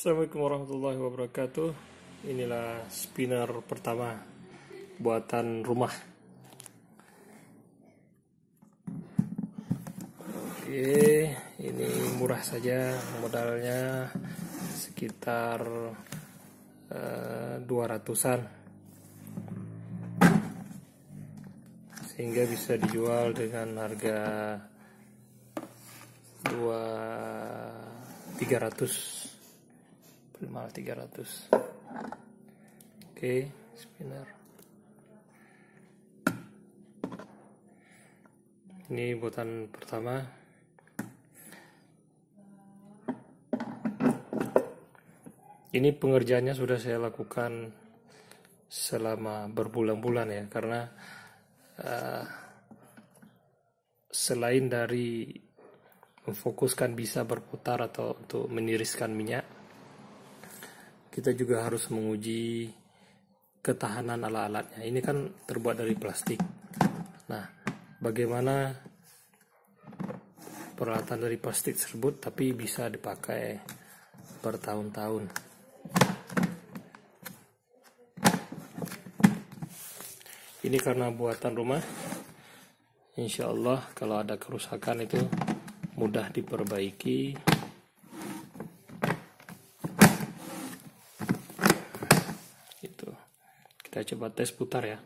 Assalamualaikum warahmatullahi wabarakatuh. Inilah spinner pertama Buatan rumah. Oke Ini murah saja Modalnya Sekitar uh, 200an Sehingga bisa dijual dengan harga 2 300 minimal 300 oke spinner. Ini buatan pertama. Ini pengerjaannya sudah saya lakukan selama berbulan-bulan ya karena uh, selain dari memfokuskan bisa berputar atau untuk meniriskan minyak kita juga harus menguji ketahanan alat-alatnya. Ini kan terbuat dari plastik. Nah, bagaimana peralatan dari plastik tersebut tapi bisa dipakai bertahun-tahun. Ini karena buatan rumah. Insya Allah kalau ada kerusakan itu mudah diperbaiki kita coba tes putar ya